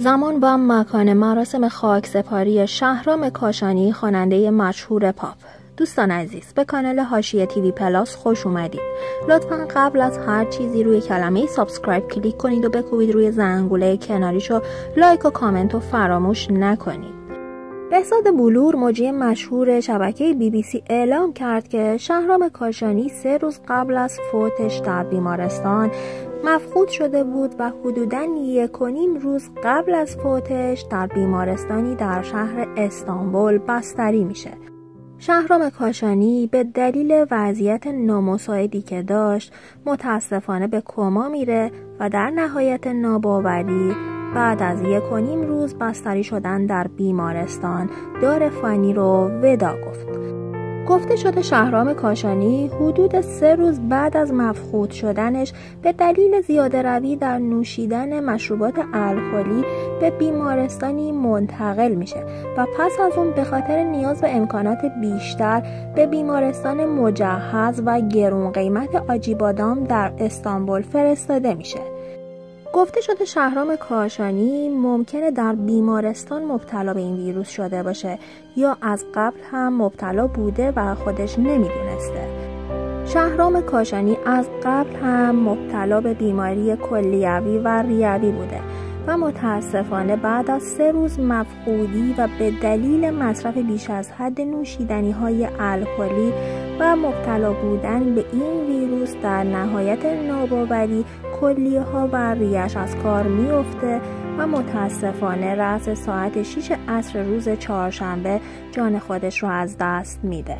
زمان و مکان مراسم خاک سپاری شهرام کاشانی خواننده مشهور پاپ. دوستان عزیز به کانال حاشیه TV Plus خوش اومدید. لطفا قبل از هر چیزی روی کلمه subscribe کلیک کنید و بکوبید روی زنگوله کناریش و like و فراموش نکنید. بهزاد بلور مجری مشهور شبکه بی بی سی اعلام کرد که شهرام کاشانی سه روز قبل از فوتش در بیمارستان مفقود شده بود و حدوداً یک و روز قبل از فوتش در بیمارستانی در شهر استانبول بستری میشه. شهرام کاشانی به دلیل وضعیت نامساعدی که داشت متاسفانه به کما میره و در نهایت ناباوری بعد از یک و نیم روز بستری شدن در بیمارستان دار فانی رو ودا گفت. گفته شده شهرام کاشانی حدود سه روز بعد از مفقود شدنش به دلیل زیاده روی در نوشیدن مشروبات الکلی به بیمارستانی منتقل میشه و پس از اون به خاطر نیاز به امکانات بیشتر به بیمارستان مجهز و گرون قیمت آجیبادام در استانبول فرستاده میشه. گفته شده شهرام کاشانی ممکنه در بیمارستان مبتلا به این ویروس شده باشه یا از قبل هم مبتلا بوده و خودش نمی‌دونسته. شهرام کاشانی از قبل هم مبتلا به بیماری کلیوی و ریوی بوده و متاسفانه بعد از سه روز مفقودی و به دلیل مصرف بیش از حد نوشیدنی های الکلی و مبتلا بودن به این ویروس در نهایت ناباوری کلیه ها و ریش از کار میفته و متاسفانه رأس ساعت 6 عصر روز چهارشنبه جان خودش رو از دست میده.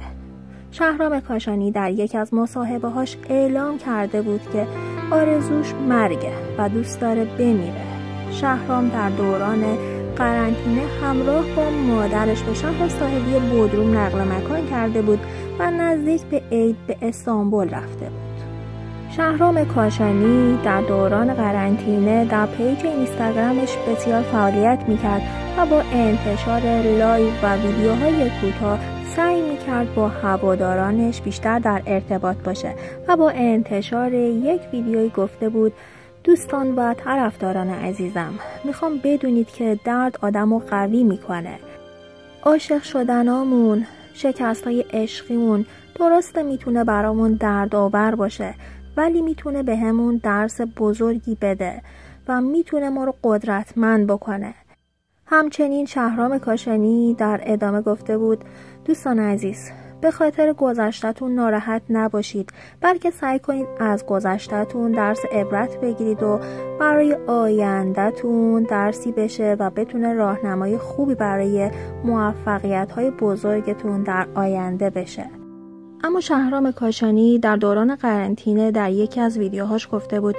شهرام کاشانی در یکی از مصاحبه هاش اعلام کرده بود که آرزوش مرگه و دوست داره بمیره. شهرام در دوران قرنطینه همراه با مادرش به شهر ساحلی بودروم نقل مکان کرده بود و نزدیک به عید به استانبول رفته بود. شهرام کاشانی در دوران قرنطینه در پیج اینستاگرامش بسیار فعالیت می‌کرد و با انتشار لایو و ویدیوهای کوتاه سعی می‌کرد با هوادارانش بیشتر در ارتباط باشه و با انتشار یک ویدیوی گفته بود دوستان و طرفداران عزیزم می‌خوام بدونید که درد آدم رو قوی می‌کنه. عاشق شدنامون شکست های عشقیمون درسته می‌تونه برامون درد آور باشه ولی می‌تونه به همون درس بزرگی بده و می‌تونه ما رو قدرتمند بکنه. همچنین شهرام کاشانی در ادامه گفته بود دوستان عزیز به خاطر گذشتتون ناراحت نباشید بلکه سعی کنید از گذشتتون درس عبرت بگیرید و برای آیندهتون درسی بشه و بتونه راهنمای خوبی برای موفقیت های بزرگتون در آینده بشه اما شهرام کاشانی در دوران قرنطینه در یکی از ویدیوهاش گفته بود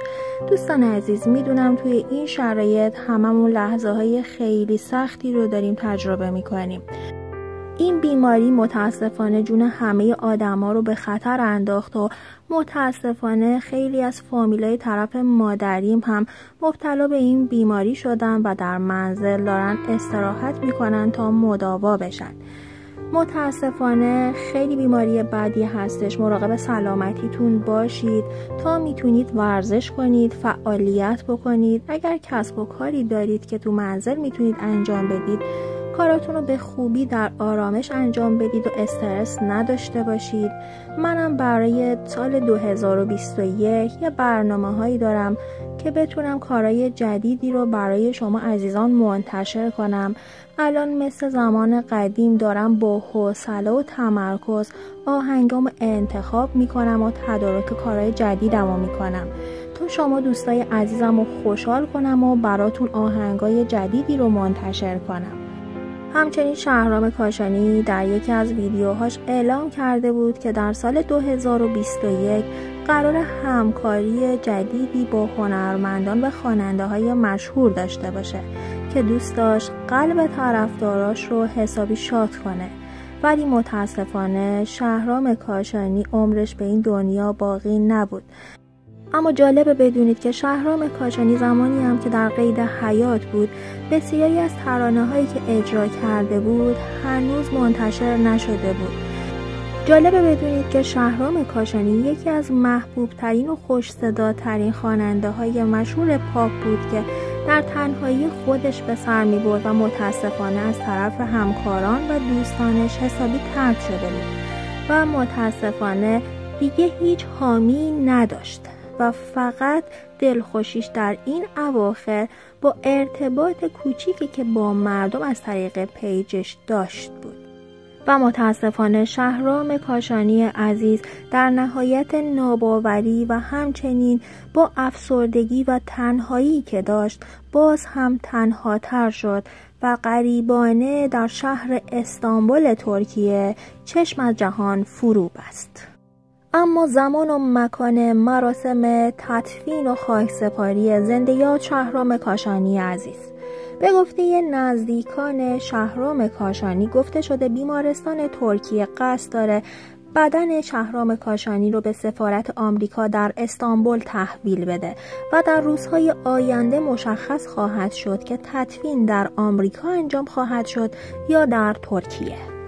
دوستان عزیز می‌دونم توی این شرایط هممون لحظه های خیلی سختی رو داریم تجربه می‌کنیم. این بیماری متاسفانه جون همه آدما رو به خطر انداخت و متاسفانه خیلی از فامیلای طرف مادریم هم مبتلا به این بیماری شدن و در منزل دارن استراحت می‌کنن تا مداوا بشن. متاسفانه خیلی بیماری بعدی هستش. مراقب سلامتیتون باشید. تا می‌تونید ورزش کنید فعالیت بکنید. اگر کسب و کاری دارید که تو منزل می‌تونید انجام بدید کاراتون رو به خوبی در آرامش انجام بدید و استرس نداشته باشید. منم برای سال 2021 یه برنامه هایی دارم که بتونم کارهای جدیدی رو برای شما عزیزان منتشر کنم. الان مثل زمان قدیم دارم با حوصله و تمرکز آهنگام انتخاب می‌کنم و تدارک کارهای جدیدم رو می‌کنم. تا شما دوستای عزیزم رو خوشحال کنم و براتون آهنگای جدیدی رو منتشر کنم. همچنین شهرام کاشانی در یکی از ویدیوهاش اعلام کرده بود که در سال 2021 قرار همکاری جدیدی با هنرمندان و خواننده های مشهور داشته باشه که دوست داشت قلب طرفداراش رو حسابی شاد کنه. ولی متاسفانه شهرام کاشانی عمرش به این دنیا باقی نبود. اما جالبه بدونید که شهرام کاشانی زمانی هم که در قید حیات بود بسیاری از ترانه هایی که اجرا کرده بود هنوز منتشر نشده بود. جالبه بدونید که شهرام کاشانی یکی از محبوب ترین و خوش ترین خواننده های مشهور پاپ بود که در تنهایی خودش به سر می برد و متاسفانه از طرف همکاران و دوستانش حسابی ترد شده بود و متاسفانه دیگه هیچ حامی نداشت. و فقط دلخوشیش در این اواخر با ارتباط کوچیکی که با مردم از طریق پیجش داشت بود و متاسفانه شهرام کاشانی عزیز در نهایت ناباوری و همچنین با افسردگی و تنهایی که داشت باز هم تنهاتر شد و غریبانه در شهر استانبول ترکیه چشم از جهان فرو بست. اما زمان و مکان مراسم تدفین و زنده یاد شهرام کاشانی عزیز به گفته نزدیکان شهرام کاشانی گفته شده بیمارستان ترکیه قصد داره بدن شهرام کاشانی رو به سفارت آمریکا در استانبول تحویل بده و در روزهای آینده مشخص خواهد شد که تدفین در آمریکا انجام خواهد شد یا در ترکیه.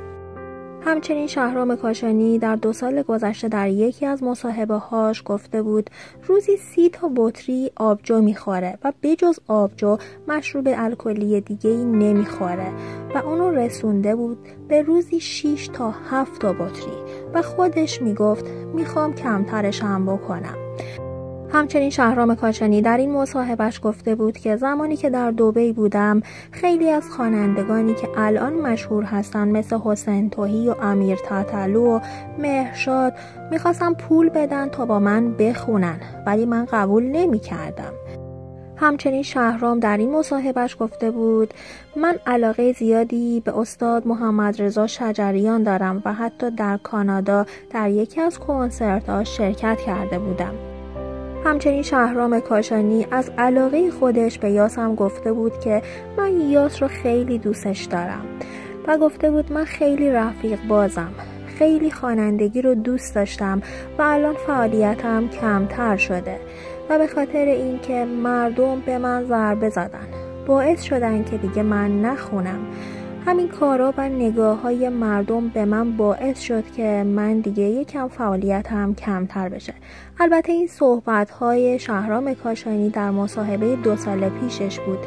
همچنین شهرام کاشانی در دو سال گذشته در یکی از مصاحبه هاش گفته بود روزی سی تا بطری آبجو می‌خوره و بجز آبجو مشروب الکلی دیگه ای نمی‌خوره و اونو رسونده بود به روزی 6 تا 7 تا بطری و خودش می‌گفت می‌خوام کمترش هم بکنم. همچنین شهرام کاشانی در این مصاحبهش گفته بود که زمانی که در دوبی بودم خیلی از خوانندگانی که الان مشهور هستن مثل حسین توهی و امیر تاتلو و مهرشاد می‌خواستم پول بدن تا با من بخونن ولی من قبول نمی کردم. همچنین شهرام در این مصاحبهش گفته بود من علاقه زیادی به استاد محمد رضا شجریان دارم و حتی در کانادا در یکی از کنسرت شرکت کرده بودم همچنین شهرام کاشانی از علاقه خودش به یاس هم گفته بود که من یاس رو خیلی دوستش دارم و گفته بود من خیلی رفیق بازم. خیلی خوانندگی رو دوست داشتم و الان فعالیتم کمتر شده و به خاطر اینکه مردم به من ضربه زدن باعث شدن که دیگه من نخونم. همین کارا و نگاه های مردم به من باعث شد که من دیگه یکم فعالیت هم کمتر بشه. البته این صحبت های شهرام کاشانی در مصاحبه دو سال پیشش بود.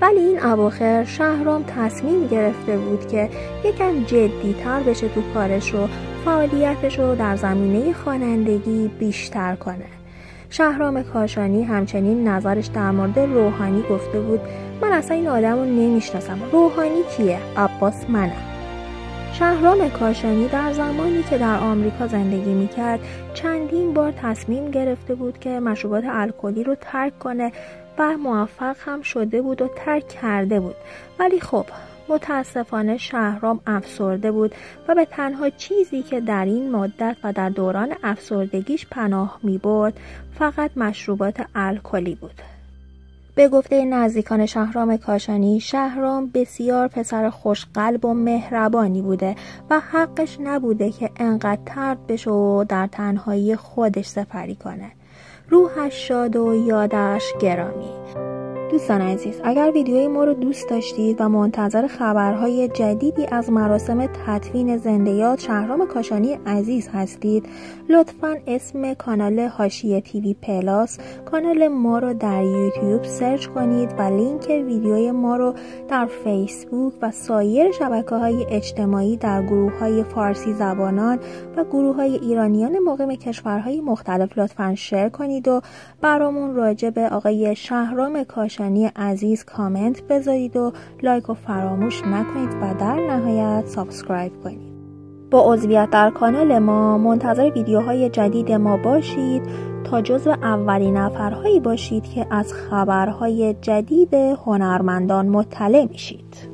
ولی این اواخر شهرام تصمیم گرفته بود که یکم جدیتر بشه تو کارش رو فعالیتش رو در زمینه خوانندگی بیشتر کنه. شهرام کاشانی همچنین نظرش در مورد روحانی گفته بود من اصلا این آدم رو نمی‌شناسم. روحانی کیه؟ عباس منم. شهرام کاشانی در زمانی که در آمریکا زندگی می‌کرد چندین بار تصمیم گرفته بود که مشروبات الکلی رو ترک کنه و موفق هم شده بود و ترک کرده بود. ولی خب متاسفانه شهرام افسرده بود و به تنها چیزی که در این مدت و در دوران افسردگیش پناه می برد فقط مشروبات الکلی بود. به گفته نزدیکان شهرام کاشانی شهرام بسیار پسر خوشقلب و مهربانی بوده و حقش نبوده که انقدر ترد بشه و در تنهایی خودش سپری کنه. روحش شاد و یادش گرامی. دوستان عزیز اگر ویدیوی ما رو دوست داشتید و منتظر خبرهای جدیدی از مراسم تدفین زنده یاد شهرام کاشانی عزیز هستید لطفا اسم کانال حاشیه TV Plus کانال ما رو در یوتیوب سرچ کنید و لینک ویدیوی ما رو در فیسبوک و سایر شبکه های اجتماعی در گروه های فارسی زبانان و گروه های ایرانیان مقیم کشورهای مختلف لطفا share کنید و برامون راجع به آقای شهرام کاشانی عزیز کامنت بذارید و like و فراموش نکنید و در نهایت subscribe کنید. با عضویت در کانال ما منتظر ویدیوهای جدید ما باشید. تا جزو اولین نفرهایی باشید که از خبرهای جدید هنرمندان مطلع میشید.